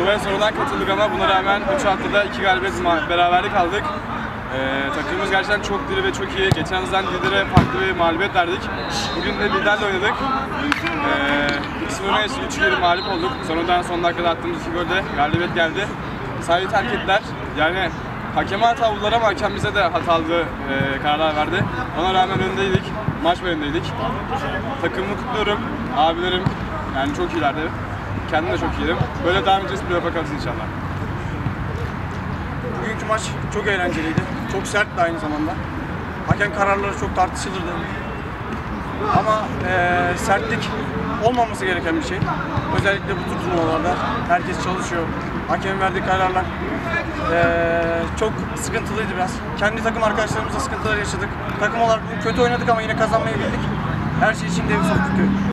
Turnuvaya sonradan katıldık ama buna rağmen 3 haftada 2 galibiyet beraberlik aldık. Ee, takımımız gerçekten çok diri ve çok iyi. Geçen sezon lidere farklı bir mağlubiyet verdik. Bugün de liderle oynadık. Ee, İsmail'e 3-1 mağlup olduk. Sonradan son dakikada attığımız 2 golde galibiyet geldi. Sahayı terk ettiler. Yani hakeme hata buldular ama hakem bize de hatalı e, kararlar verdi. Ona rağmen öndeydik. Maç önündeydik. Takımımı kutluyorum. Abilerim yani çok iyilerdi. Kendim de çok iyiydim. Böyle devam edeceğiz. Playoff'a bakarız inşallah. Bugünkü maç çok eğlenceliydi. Çok sertti aynı zamanda. Hakem kararları çok tartışılırdı. Ama eee, sertlik olmaması gereken bir şey. Özellikle bu tür turnuvalarda herkes çalışıyor. Hakemin verdiği kararlar eee, çok sıkıntılıydı biraz. Kendi takım arkadaşlarımızla sıkıntılar yaşadık. Takım olarak kötü oynadık ama yine kazanmayı bildik. Her şey için dev soktuk.